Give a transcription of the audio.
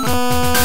Música